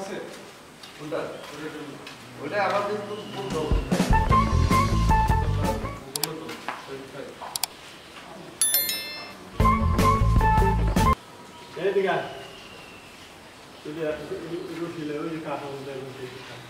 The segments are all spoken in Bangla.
사실 분단 원래 좀 원래 아마도 좀좀 넣었는데 그걸로 좀 저희가 얘들아, 우리 이렇게 이렇게 이렇게 이렇게 이렇게 이렇게 이렇게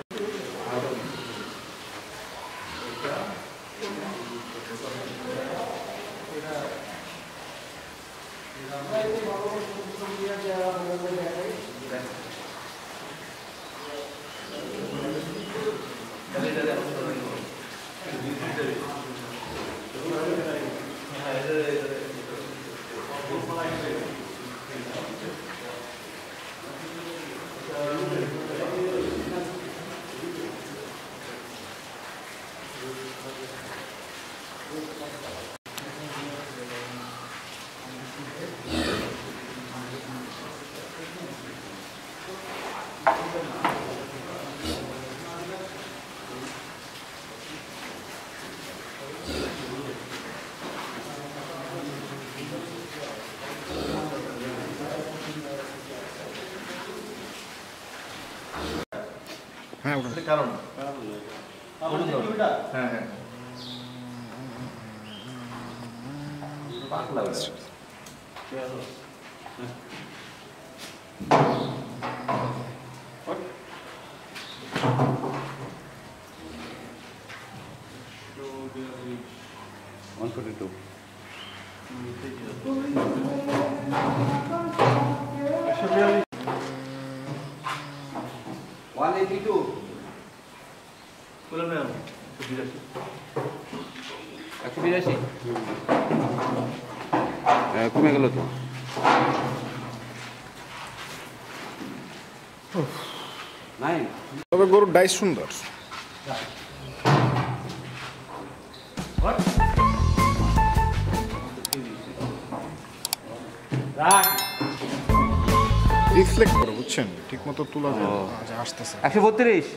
Gracias. হ্যাঁ ওটা কারণ আমার টিউটা হ্যাঁ হ্যাঁ পাতলা ওটা। One forty-two. One eighty-two. বলে না একশো বিরাশি কমে গেল তো। তবে গরুর ডাইস সুন্দর। রাখ। রিফ্লেক্ট করে বুঝছেন? ঠিক মতো তোলা যায় না। আচ্ছা আসতেছে। একশো বত্রিশ।